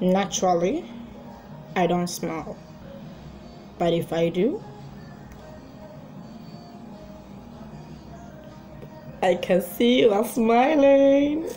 Naturally, I don't smile. But if I do, I can see you are smiling.